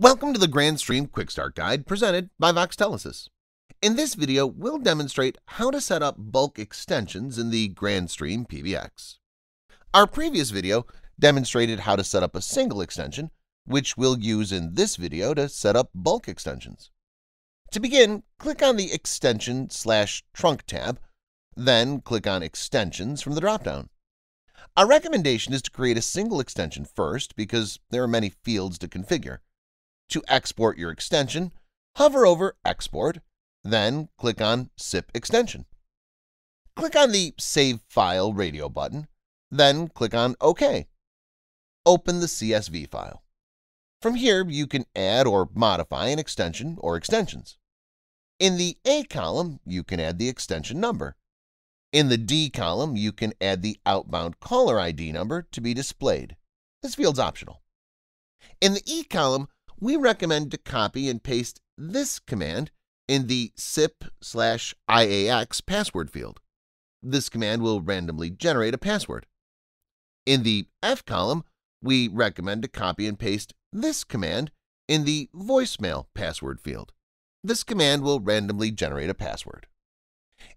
Welcome to the GrandStream Quick Start Guide presented by Voxtelesys. In this video, we'll demonstrate how to set up bulk extensions in the GrandStream PBX. Our previous video demonstrated how to set up a single extension, which we'll use in this video to set up bulk extensions. To begin, click on the Extension slash Trunk tab, then click on Extensions from the dropdown. Our recommendation is to create a single extension first because there are many fields to configure. To export your extension, hover over Export, then click on SIP Extension. Click on the Save File radio button, then click on OK. Open the CSV file. From here, you can add or modify an extension or extensions. In the A column, you can add the extension number. In the D column, you can add the outbound caller ID number to be displayed. This field's optional. In the E column, we recommend to copy and paste this command in the SIP slash IAX password field. This command will randomly generate a password. In the F column, we recommend to copy and paste this command in the voicemail password field. This command will randomly generate a password.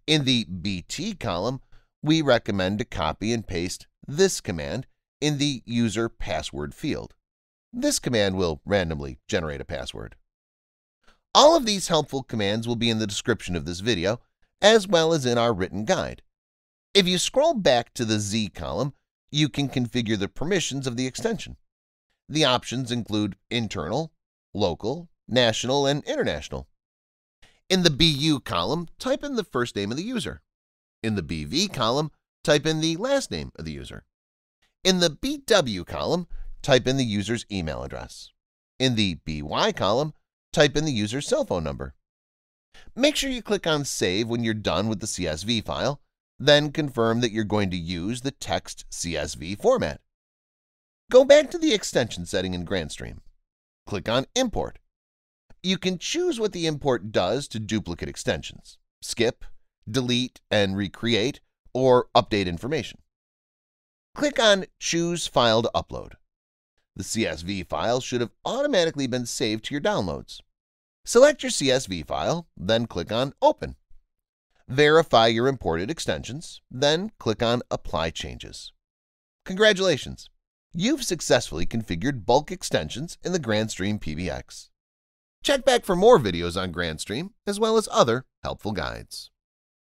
In the BT column, we recommend to copy and paste this command in the user password field. This command will randomly generate a password. All of these helpful commands will be in the description of this video, as well as in our written guide. If you scroll back to the Z column, you can configure the permissions of the extension. The options include internal, local, national, and international. In the BU column, type in the first name of the user. In the BV column, type in the last name of the user. In the BW column, type in the user's email address. In the BY column, type in the user's cell phone number. Make sure you click on Save when you're done with the CSV file, then confirm that you're going to use the text CSV format. Go back to the extension setting in GrandStream. Click on Import. You can choose what the import does to duplicate extensions, skip, delete, and recreate, or update information. Click on Choose File to upload. The CSV file should have automatically been saved to your downloads. Select your CSV file, then click on Open. Verify your imported extensions, then click on Apply Changes. Congratulations! You've successfully configured bulk extensions in the GrandStream PBX. Check back for more videos on GrandStream, as well as other helpful guides.